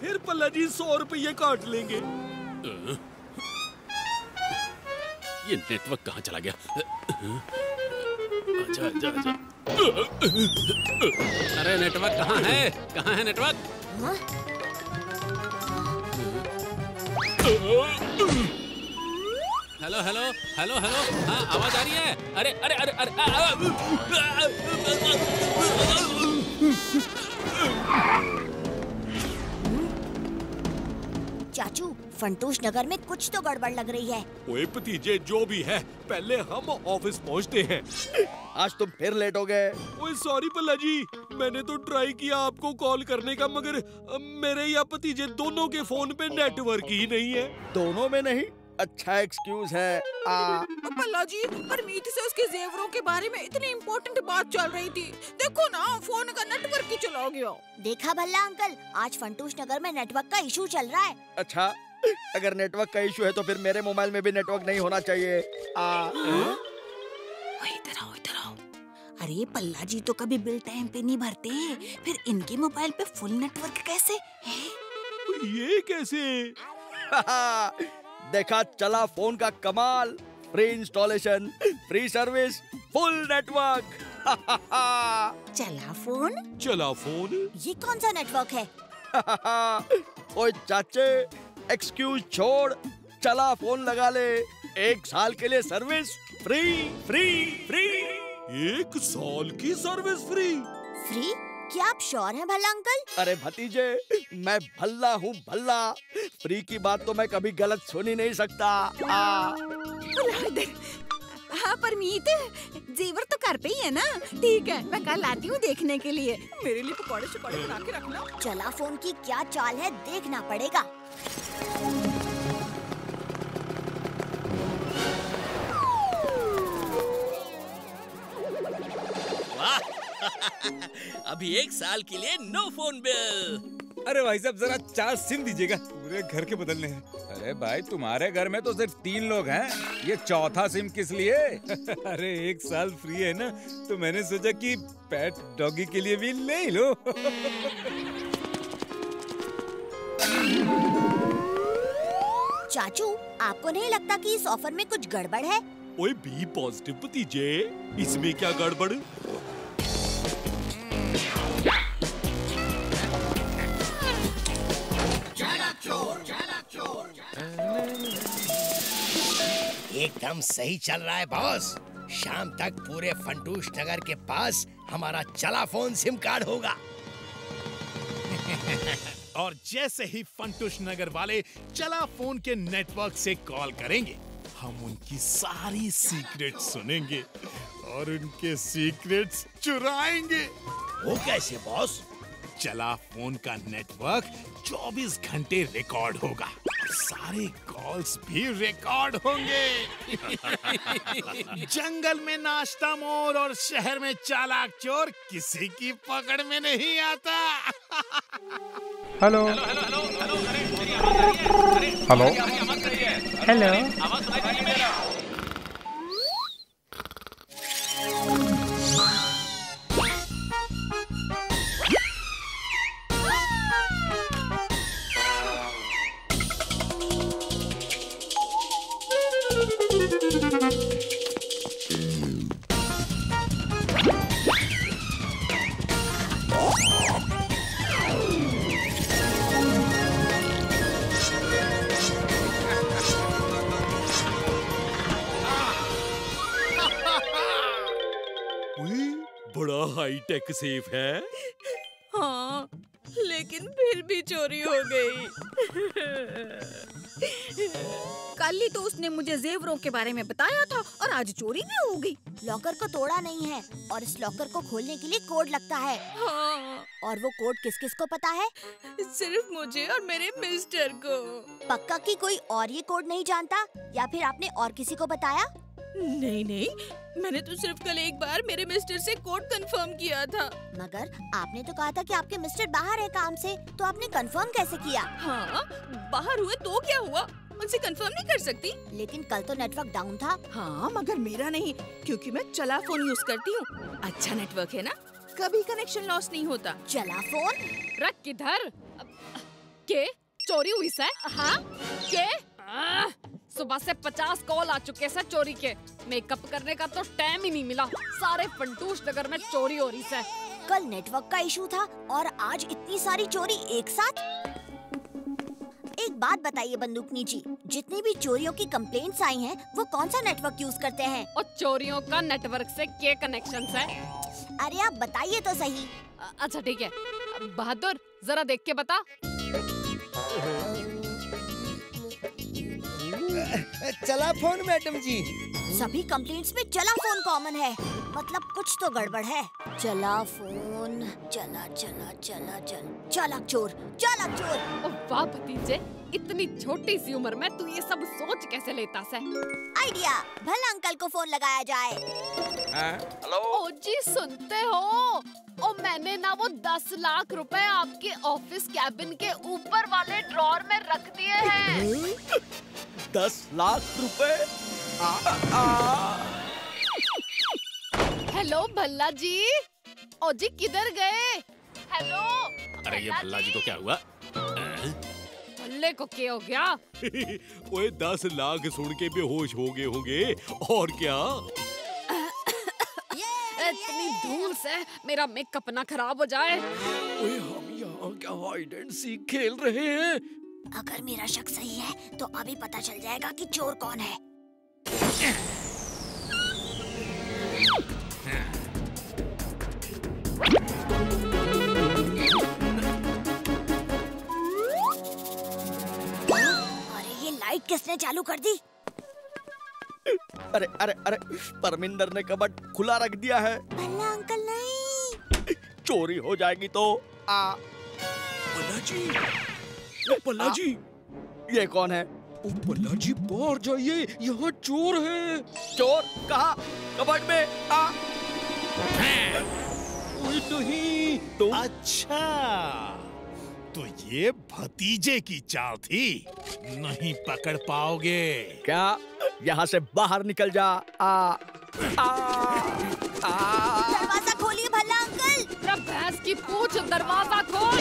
फिर पल्ला जी सौ रुपये काट लेंगे ये नेटवर्क कहाँ चला गया आजा आजा आजा अरे नेटवर्क कहाँ है कहाँ है नेटवर्क हाँ? हेलो हेलो हेलो हेलो हाँ आवाज़ आ रही है अरे अरे अरे अरे आ, आ, आ, आ, आ, आ, आ, आ, चाचू फंतोष नगर में कुछ तो गड़बड़ लग रही है। ओए भतीजे जो भी है पहले हम ऑफ़िस पहुँचते हैं। आज तुम फिर लेट हो गए। ओए सॉरी पल्ला जी मैंने तो ट्राई किया आपको कॉल करने का मगर मेरे या भतीजे दोनों के फ़ोन पे नेटवर्क ही नहीं है। दोनों में नहीं? अच्छा एक्सक्यूज है। आ। पल्ला जी परमीत से उसके जेवरों के बारे में इतनी इम्पोर्टेंट बात चल रही थी। देखो ना फ़ोन का नेटवर्क ही चला गया। देखा भल्ला अंकल आज फंटूश नगर में नेटवर्क का इशू चल रहा है। अच्छा अगर नेटवर्क का इशू है तो फिर मेरे मोबाइल में भी नेटवर्क नहीं होना चाहिए। आ। इधर आओ इधर आओ। अरे पल्ला जी तो कभी बिल टाइम पे नहीं भरते फिर इनके मोबाइल पे फुल नेटवर्क कैसे है? ये कैसे? देखा चला फ़ोन का कमाल। Free installation free service full network चला फ़ोन? चला फ़ोन। ये कौन सा नेटवर्क है? ओए चाचे एक्सक्यूज छोड़। चला फ़ोन लगा ले। एक साल के लिए सर्विस फ्री फ्री फ्री एक साल की सर्विस फ्री फ्री क्या आप श्योर हैं भला अंकल? अरे भतीजे मैं भल्ला हूँ भल्ला। फ्री की बात तो मैं कभी गलत सुन ही नहीं सकता। आ। हाँ परमीत जेवर तो घर पे ही है ना? ठीक है मैं कल आती हूँ देखने के लिए। मेरे लिए पकौड़े शकौड़े बना के रखना। चला फ़ोन की क्या चाल है देखना पड़ेगा। अभी एक साल के लिए नो फ़ोन बिल। अरे भाई साहब जरा चार सिम दीजिएगा। पूरे घर के बदलने हैं। अरे भाई तुम्हारे घर में तो सिर्फ़ तीन लोग हैं। ये चौथा सिम किस लिए? अरे एक साल फ्री है ना तो मैंने सोचा कि पेट डॉगी के लिए भी ले लो। चाचू आपको नहीं लगता कि इस ऑफ़र में कुछ गड़बड़ है? ओए बी पॉजिटिव भतीजे। इसमें क्या गड़बड़? एकदम सही चल रहा है बॉस शाम तक पूरे फंटूश नगर के पास हमारा चला फ़ोन सिम कार्ड होगा। और जैसे ही फंटुश नगर वाले चला फ़ोन के नेटवर्क से कॉल करेंगे हम उनकी सारी सीक्रेट सुनेंगे और उनके सीक्रेट्स चुराएँगे। वो कैसे बॉस चला फ़ोन का नेटवर्क 24 घंटे रिकॉर्ड होगा। सारे कॉल्स भी रिकॉर्ड होंगे जंगल में नाश्ता मोर और शहर में चालाक चोर किसी की पकड़ में नहीं आता हेलो हेलो हेलो ओए, टेक सेफ़ है? हाँ लेकिन फिर भी चोरी हो गई। कल ही तो उसने मुझे जेवरों के बारे में बताया था और आज चोरी भी हो गई। लॉकर को तोड़ा नहीं है और इस लॉकर को खोलने के लिए कोड लगता है। हाँ। और वो कोड किस किस को पता है? सिर्फ़ मुझे और मेरे मिस्टर को। पक्का कि कोई और ये कोड नहीं जानता? या फिर आपने और किसी को बताया? नहीं नहीं मैंने तो सिर्फ़ कल एक बार मेरे मिस्टर से कोड कंफर्म किया था। मगर आपने तो कहा था कि आपके मिस्टर बाहर है काम से तो आपने कंफर्म कैसे किया? हाँ बाहर हुए तो क्या हुआ? उनसे कंफर्म नहीं कर सकती। लेकिन कल तो नेटवर्क डाउन था। हाँ मगर मेरा नहीं क्योंकि मैं चला फ़ोन यूज़ करती हूँ। अच्छा नेटवर्क है ना? कभी कनेक्शन लॉस नहीं होता। चला फ़ोन? रख किधर? के? चोरी हुई से हाँ? के? सुबह से पचास कॉल आ चुके से चोरी के। मेकअप करने का तो टाइम ही नहीं मिला। सारे फंटूश नगर में चोरी हो रही से कल नेटवर्क का इशू था और आज इतनी सारी चोरी एक साथ? एक बात बताइए बंदूकनी जी जितनी भी चोरियों की कंप्लेंट्स आई हैं, वो कौन सा नेटवर्क यूज़ करते हैं? और चोरियों का नेटवर्क से के कनेक्शन है? अरे आप बताइए तो सही। अच्छा ठीक है। बहादुर जरा देख के बता। चला फ़ोन मैडम जी। सभी कंप्लेंट्स में चला फ़ोन कॉमन है। मतलब कुछ तो गड़बड़ है। चला फ़ोन चला चला चला चल। चला चोर चला चोर। ओ वाह भतीजे इतनी छोटी सी उम्र में तू ये सब सोच कैसे लेता से? आइडिया भला अंकल को फ़ोन लगाया जाए। हेलो ओ जी सुनते हो? ओ मैंने ना वो दस लाख रुपए आपके ऑफ़िस कैबिन के ऊपर वाले ड्रॉर में रख दिए हैं। दस लाख रुपए? हेलो भल्ला जी। ओ जी किधर गए? हेलो अरे ये भल्ला जी को क्या हुआ? भल्ले को क्या हो गया? ओए दस लाख सुन के बेहोश हो गए होंगे। और क्या? धूल से मेरा मेकअप ना खराब हो जाए। ओए हम यहाँ क्या हाइड एंड सीक खेल रहे हैं? अगर मेरा शक सही है तो अभी पता चल जाएगा कि चोर कौन है। अरे ये लाइट किसने चालू कर दी? अरे अरे अरे परमिंदर ने कबट खुला रख दिया है। भल्ला अंकल नहीं। चोरी हो जाएगी तो। आ। पल्ला जी ओ पल्ला जी ये कौन है? ओ पल्ला जी बाहर जाइए यहाँ चोर है। चोर? कहा? कबट में। आ। नहीं। तो? अच्छा। तो ये भतीजे की चाल थी। नहीं पकड़ पाओगे। क्या? यहाँ से बाहर निकल जा। आ आ आ। दरवाज़ा खोलिए भल्ला अंकल। तेरा भैंस की पूछ दरवाज़ा खोल।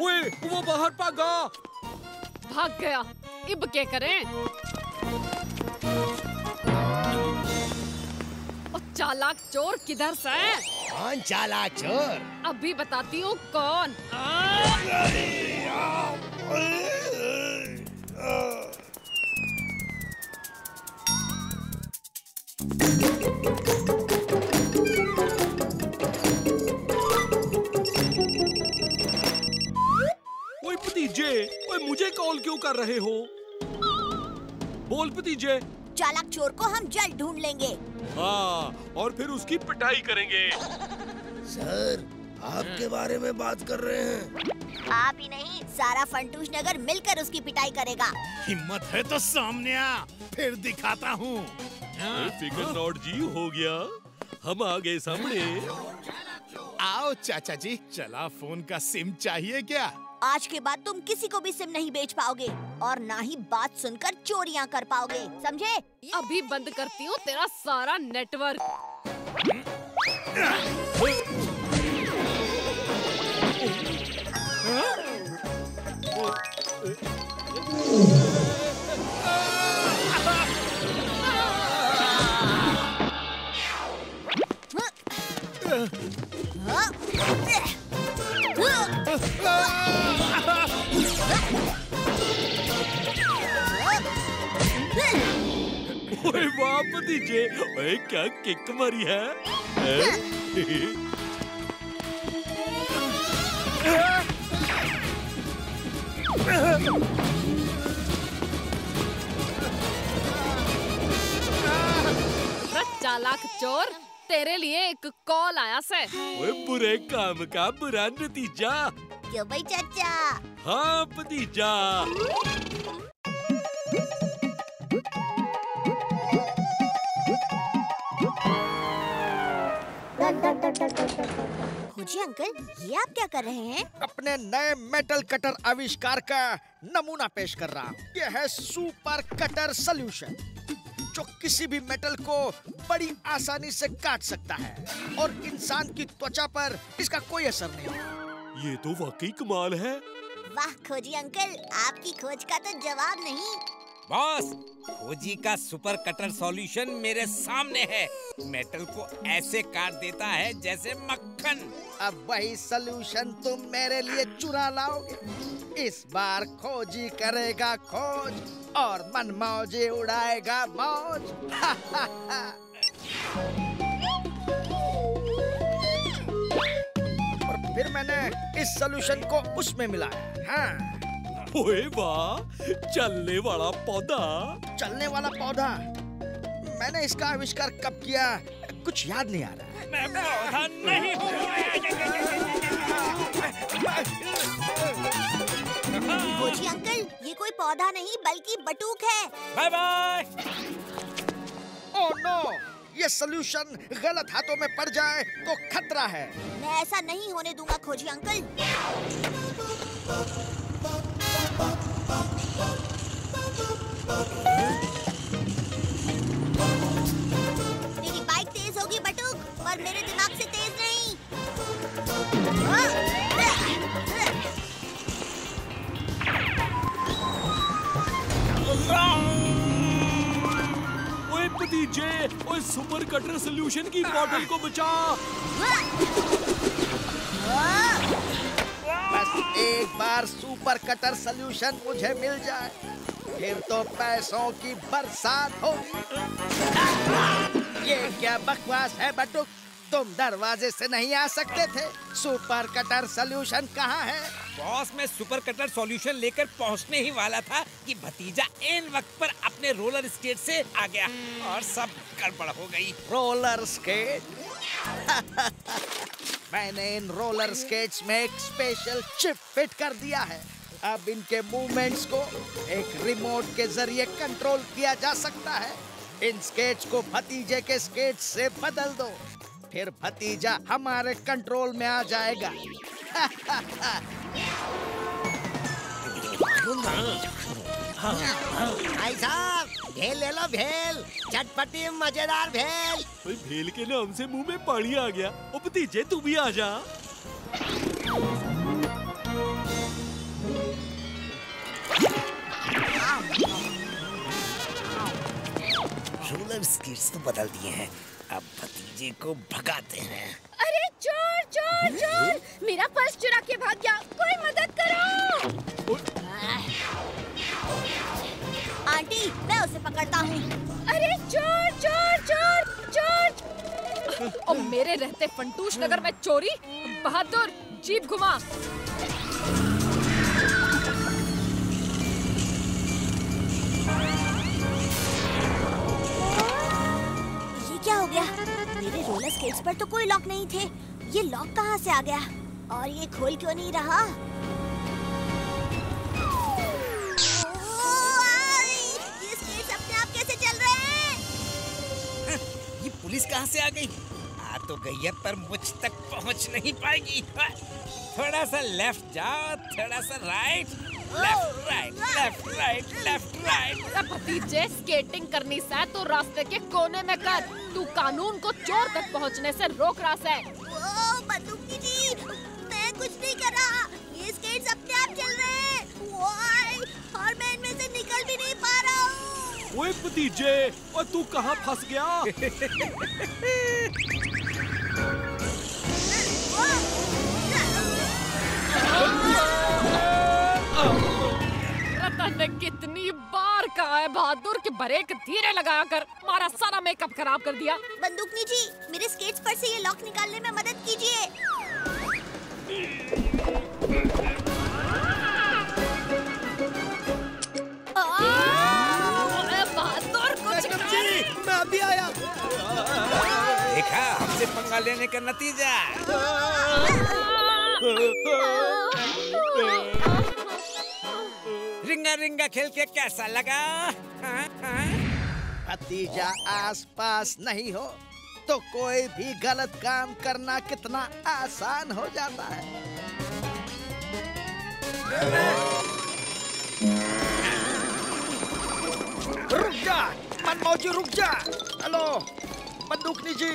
ओए वो बाहर भागा। भाग गया। इब क्या करें? चालाक चोर किधर से कौन चाला चोर? अभी बताती हूँ कौन। ओए भतीजे ओए मुझे कॉल क्यों कर रहे हो? बोल भतीजे। चालाक चोर को हम जल्द ढूंढ लेंगे। हाँ और फिर उसकी पिटाई करेंगे। सर आपके बारे में बात कर रहे हैं। आप ही नहीं सारा फंटूश नगर मिलकर उसकी पिटाई करेगा। हिम्मत है तो सामने आ फिर दिखाता हूँ। फिगर नॉट जी हो गया। हम आ गए सामने। आओ चाचा जी चला फ़ोन का सिम चाहिए क्या? आज के बाद तुम किसी को भी सिम नहीं बेच पाओगे और ना ही बात सुनकर चोरियाँ कर पाओगे समझे? अभी बंद करती हूँ तेरा सारा नेटवर्क ओए ओए क्या किक मारी है? चालाक चोर। तेरे लिए एक कॉल आया से ओए बुरे काम का बुरा नतीजा। क्यों भाई चाचा? हाँ भतीजा। जी अंकल ये आप क्या कर रहे हैं? अपने नए मेटल कटर आविष्कार का नमूना पेश कर रहा हूँ। यह है सुपर कटर सोल्यूशन जो किसी भी मेटल को बड़ी आसानी से काट सकता है। और इंसान की त्वचा पर इसका कोई असर नहीं ये तो वाकई कमाल है। वाह खोजी अंकल आपकी खोज का तो जवाब नहीं। बॉस, खोजी का सुपर कटर सॉल्यूशन मेरे सामने है। मेटल को ऐसे काट देता है जैसे मक्खन। अब वही सोल्यूशन तुम मेरे लिए चुरा लाओगे। इस बार खोजी करेगा खोज और मन मौजे उड़ाएगा मौज। और फिर मैंने इस सोल्यूशन को उसमें मिलाया। हाँ। ओए वाह चलने वाला पौधा। चलने वाला पौधा? मैंने इसका आविष्कार कब किया? कुछ याद नहीं आ रहा। मैं पौधा नहीं खोजी अंकल ये कोई पौधा नहीं बल्कि बटूक है। Bye bye. ओह नो ये सोल्यूशन गलत हाथों में पड़ जाए तो खतरा है। मैं ऐसा नहीं होने दूँगा खोजी अंकल। मेरी बाइक तेज होगी बटुक और मेरे दिमाग से तेज नहीं। ओए भतीजे ओए सुपर कटर सोल्यूशन की बॉटल को बचा। बस एक बार सुपर कटर सोल्यूशन मुझे मिल जाए फिर तो पैसों की बरसात होगी। ये क्या बकवास है बटुक तुम दरवाजे से नहीं आ सकते थे। सुपर कटर सोल्यूशन कहाँ है? बॉस मैं सुपर कटर सॉल्यूशन लेकर पहुँचने ही वाला था कि भतीजा इन वक्त पर अपने रोलर स्केट से आ गया और सब गड़बड़ हो गई। Roller skate? मैंने इन रोलर स्केट्स में एक स्पेशल चिप फिट कर दिया है। अब इनके मूवमेंट्स को एक रिमोट के ज़रिए कंट्रोल किया जा सकता है। इन स्केट्स को भतीजे के स्केट्स से बदल दो। फिर भतीजा हमारे कंट्रोल में आ जाएगा। भाई साहब भेल ले लो भेल। चटपटी मज़ेदार भेल। ओए भेल के नाम से मुँह में पानी आ गया। ओ भतीजे तू भी आ जा। रोलर स्केट्स तो बदल दिए हैं। अब भतीजे को भगाते हैं। अरे चोर चोर चोर! मेरा पर्स चुरा के भाग गया। कोई मदद करो! आंटी मैं उसे पकड़ता हूँ। अरे चोर चोर चोर चोर। और मेरे रहते फंटूश नगर में चोरी बहादुर जीप घुमा। ये क्या हो गया? मेरे रोलर स्केट्स पर तो कोई लॉक नहीं थे। ये लॉक कहाँ से आ गया? और ये खोल क्यों नहीं रहा? पुलिस कहाँ से आ गई? आ तो गई है पर मुझ तक पहुँच नहीं पाएगी। हाँ, थोड़ा सा लेफ़्ट जाओ थोड़ा सा right left right left right left right भतीजे स्केटिंग करनी से तो रास्ते के कोने में कर। तू कानून को चोर तक पहुँचने से रोक रहा है। ओ, बंदूकनी जी मैं कुछ नहीं कर रहा। ये स्केट्स अपने आप चल रहे हैं। और मैं इनमें से निकल भी नहीं पा ओए भतीजे और तू कहाँ फंस गया? रतन ने कितनी बार कहा है बहादुर कि ब्रेक धीरे लगाया कर। हमारा सारा मेकअप खराब कर दिया। बंदूकनी जी मेरे स्केट्स पर से ये लॉक निकालने में मदद कीजिए। देखा हमसे पंगा लेने का नतीजा रिंगा रिंगा खेल के कैसा लगा? हाँ, हाँ? भतीजा आस पास नहीं हो तो कोई भी गलत काम करना कितना आसान हो जाता है। रुक जा मनमौजी रुक जा। हेलो बंदूकनी जी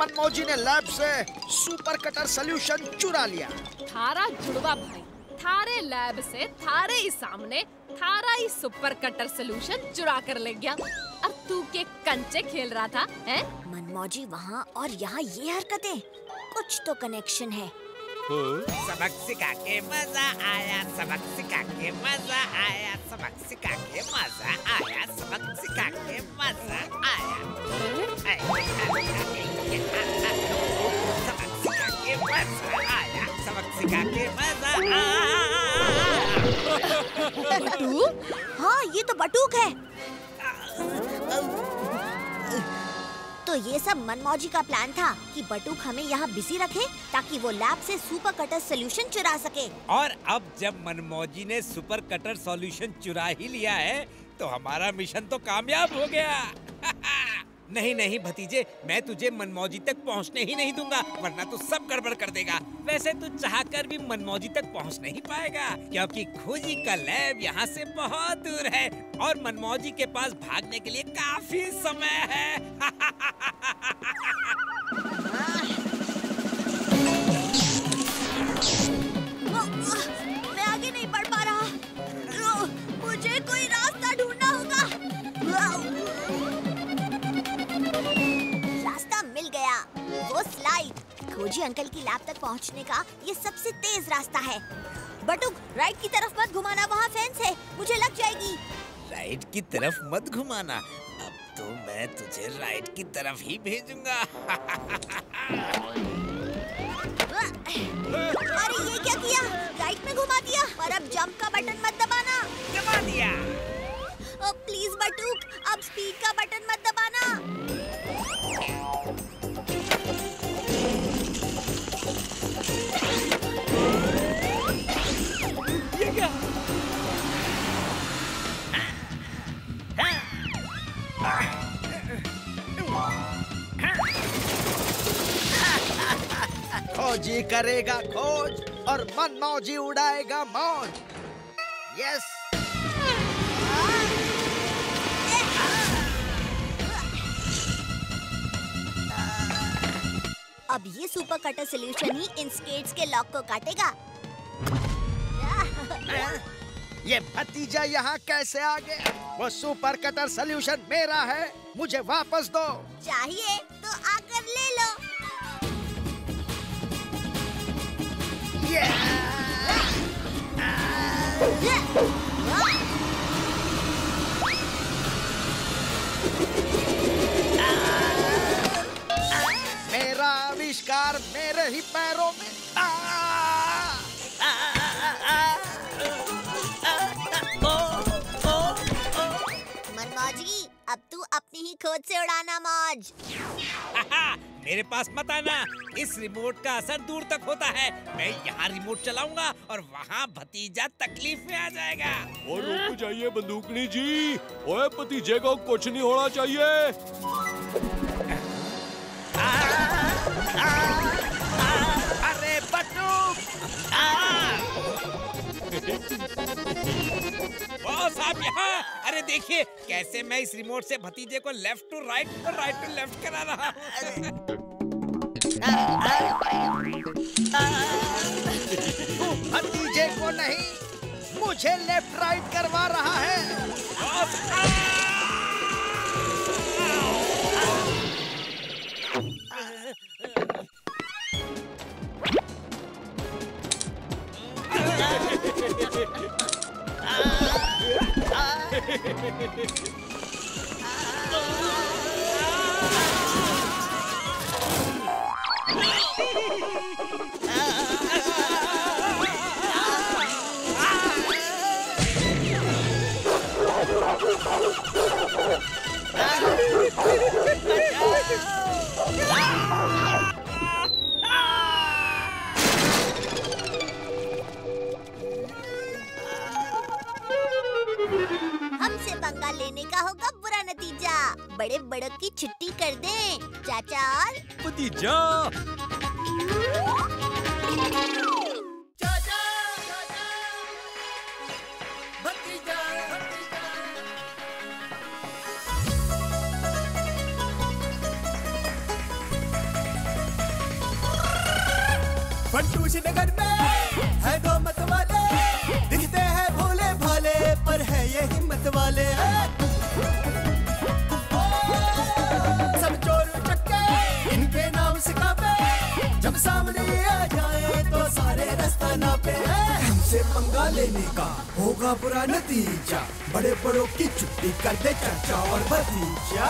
मनमोजी ने लैब से सुपर कटर सोल्यूशन चुरा लिया। थारा जुड़वा भाई थारे लैब से थारे ही सामने थारा ही सुपर कटर सोल्यूशन चुरा कर ले गया। और तू के कंचे खेल रहा था हैं? मनमौजी वहाँ और यहाँ ये हरकतें। कुछ तो कनेक्शन है? सबक सिखा के मज़ा आया सबक सिखा के मज़ा आया सबक सिखा के मज़ा आया सबक सिखा के मज़ा आया। बटूक हाँ ये तो बटूक है। तो ये सब मनमौजी का प्लान था कि बटूक हमें यहाँ बिज़ी रखे ताकि वो लैब से सुपर कटर सोल्यूशन चुरा सके। और अब जब मनमौजी ने सुपर कटर सॉल्यूशन चुरा ही लिया है तो हमारा मिशन तो कामयाब हो गया। नहीं नहीं, भतीजे, मैं तुझे मनमौजी तक पहुँचने ही नहीं दूँगा, वरना तू सब गड़बड़ कर देगा। वैसे तू चाहकर भी मनमौजी तक पहुँच नहीं पाएगा, क्योंकि खोजी का लैब यहाँ से बहुत दूर है, और मनमौजी के पास भागने के लिए काफ़ी समय है। नहीं पा रहा। मुझे कोई रास्ता ढूंढना होगा। खोजी अंकल की लैब तक पहुँचने का ये सबसे तेज रास्ता है। बटुक राइट की तरफ़ मत घुमाना वहाँ फेंस है मुझे लग जाएगी। राइट की तरफ़ मत घुमाना अब तो मैं तुझे राइट की तरफ़ ही भेजूँगा। अरे ये क्या किया? राइट में घुमा दिया और अब जंप का बटन मत दबाना। दबा दिया। प्लीज़ बटूक अब स्पीड का बटन मत दबाना। खोजी करेगा खोज और मनमौजी उड़ाएगा मौज। यस अब ये सुपर कटर सोल्यूशन ही इन स्केट्स के लॉक को काटेगा। ये भतीजा यहाँ कैसे आ गया? वो सुपर कटर सोल्यूशन मेरा है मुझे वापस दो। चाहिए तो मेरा आविष्कार मेरे ही पैरों में आ। मनमौजी अब तू अपनी ही खोज से उड़ाना मौज मेरे पास मत आना। इस रिमोट का असर दूर तक होता है। मैं यहाँ रिमोट चलाऊँगा और वहाँ भतीजा तकलीफ़ में आ जाएगा। और रुक जाइए बंदूकनी जी। ओए भतीजे को कुछ नहीं होना चाहिए। अरे बटूक बॉस आप यहाँ। अरे देखिए कैसे मैं इस रिमोट से भतीजे को लेफ़्ट टू राइट और राइट टू लेफ़्ट करा रहा हूँ। भतीजे को नहीं मुझे लेफ़्ट राइट करवा रहा है। बॉस हमसे पंगा लेने का जल्दी जा। फंटूश नगर में है दो बदला लेने का होगा बुरा नतीजा। बड़े बड़ों की छुट्टी कर दे चर्चा और भतीजा।